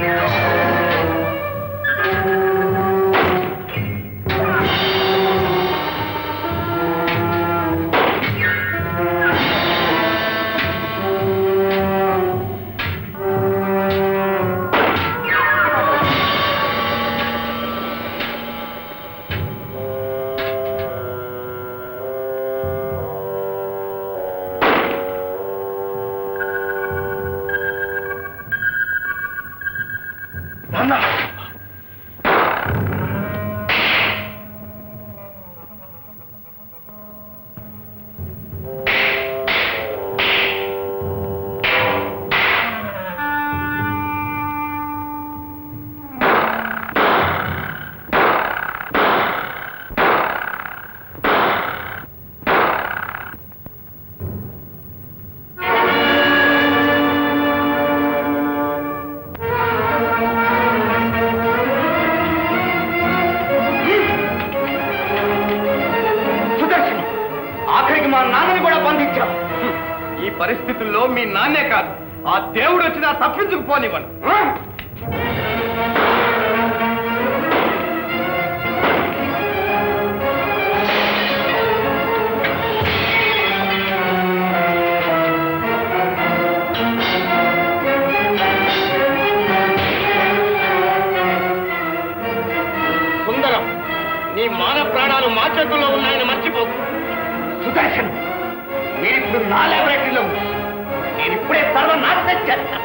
Yeah. Sudarshan ఆ దేవుడు వచ్చినా తప్పించుకుపోనివ్వను సుందరం నీ మాన ప్రాణాలు మా చేతుల్లో ఉన్నాయని మర్చిపోకు సుదర్శన్ మీరిప్పుడు నా లాబొరేటరీలో 人 呢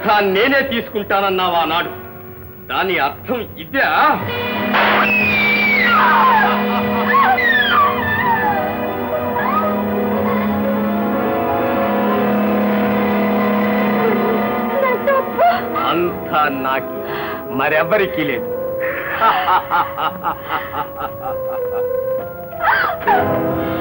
అంతా నేనే తీసుకుంటానన్నావా నాడు? దాని అర్థం ఇదే. అంతా నాకి. మరెవ్వరికీ లేదు. ఇక్కడ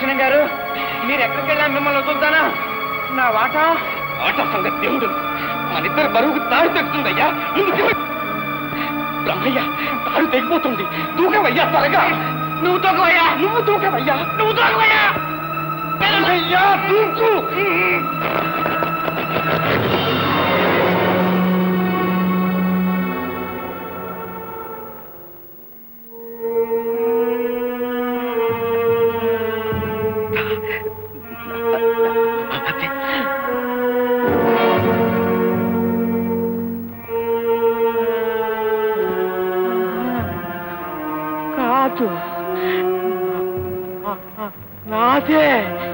సుదర్శనం గారు మీరు ఎక్కడికి వెళ్ళా మిమ్మల్ని వదులుతానా? నా వాట? ఆట సంగతి దేవుడు. మన ఇద్దరు బరువుకు తాడు తెగుతుందయ్యా. బ్రహ్మయ్య తాడు తెగిపోతుంది. దూకవయ్యా త్వరగా. నువ్వు దూకవయ్యా. నువ్వు దూకవయ్యా. నువ్వు దూకవయ్యా. బ్రహ్మయ్యా దూకు. 나도 나한테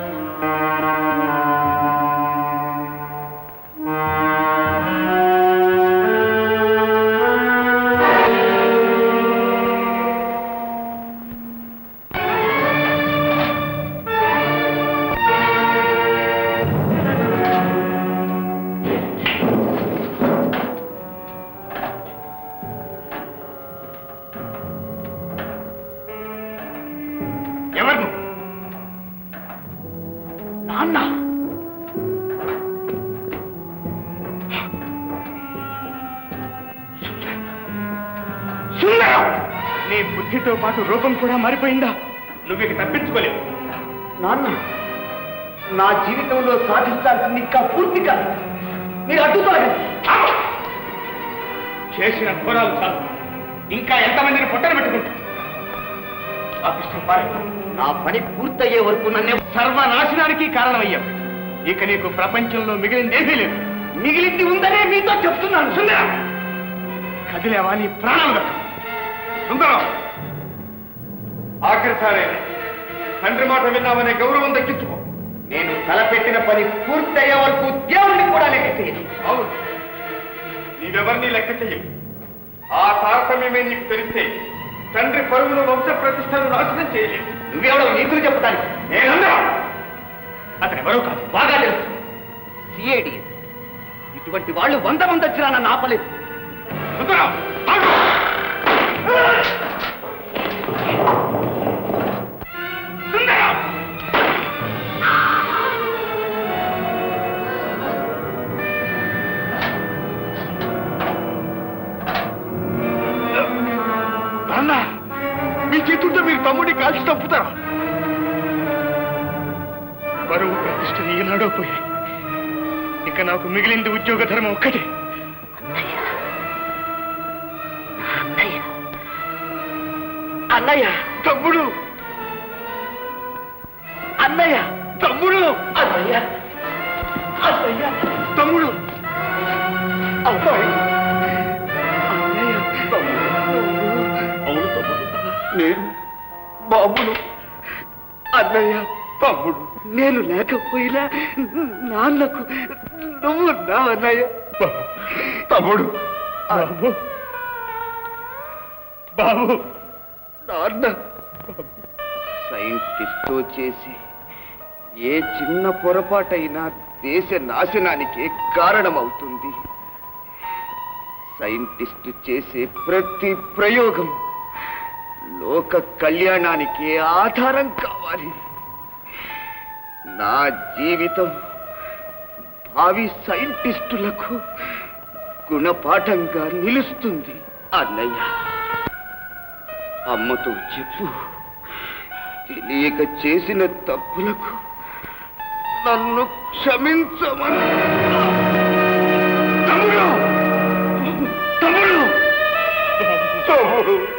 నాన్న సుందరం నీ బుద్ధితో పాటు రూపం కూడా మారిపోయిందా? నువ్వు ఇక తప్పించుకోలేవు. నాన్న నా జీవితంలో సాధించాల్సింది ఇంకా పూర్తి కాదు. మీరు ఆగు! చేసిన ఘోరాలు చాలు. ఇంకా ఎంతమందిని పొట్టన పెట్టుకుంటా పాపిష్టం పారే నా పని పూర్తయ్యే వరకు నన్నే సర్వనాశనానికి కారణమయ్యావు. ఇక నీకు ప్రపంచంలో మిగిలిందేమీ లేదు. మిగిలింది ఉందనే మీతో చెప్తున్నాను సుందరం. కదిలేవా నీ ప్రాణాలు సుందరం. ఆఖరిసారే తండ్రి మాట విన్నామనే గౌరవం దక్కించుకో. నేను తలపెట్టిన పని పూర్తయ్యే వరకు దేవుణ్ణి కూడా లెక్క చేయను. అవును. నీవెవరిని లెక్క చెయ్యవు ఆ తారతమ్యమే నీకు తెలిస్తే తండ్రి పరువును వంశ ప్రతిష్టను నాశనం చేయలేదు నువ్వెవడో నీతులు చెప్పడానికి నేనందా అతను ఎవరో కాదు బాగా తెలుసు. సిఐడి. ఇటువంటి వాళ్ళు వంద మంది వచ్చినా నన్ను ఆపలేదు! సుందరం నాకు మిగిలింది ఉద్యోగ ధర్మం ఒక్కటే. అన్నయ్య. అన్నయ్య. తమ్ముడు. అన్నయ్య తమ్ముడు. అన్నయ్య. అన్నయ్య తమ్ముడు. అబ్బాయి. అన్నయ్య తమ్ముడు. అవును తమ్ముడు. నేను బాబును. అన్నయ్య తమ్ముడు. నేను లేకపోయినా నాన్నకు నువ్వు నా అన్నయ్య తమ్ముడు. బాబు. బాబు. నాన్న. సైంటిస్ట్తో చేసి ఏ చిన్న పొరపాటైనా దేశ నాశనానికి కారణమవుతుంది. సైంటిస్ట్ చేసే ప్రతి ప్రయోగం లోక కళ్యాణానికి ఆధారం కావాలి. నా జీవితం భావి సైంటిస్టులకు గుణపాఠంగా నిలుస్తుంది అన్నయ్య. అమ్మతో చెప్పు. తెలియక చేసిన తప్పులకు నన్ను క్షమించమని. తమ్ముడు! తమ్ముడు! తమ్ముడు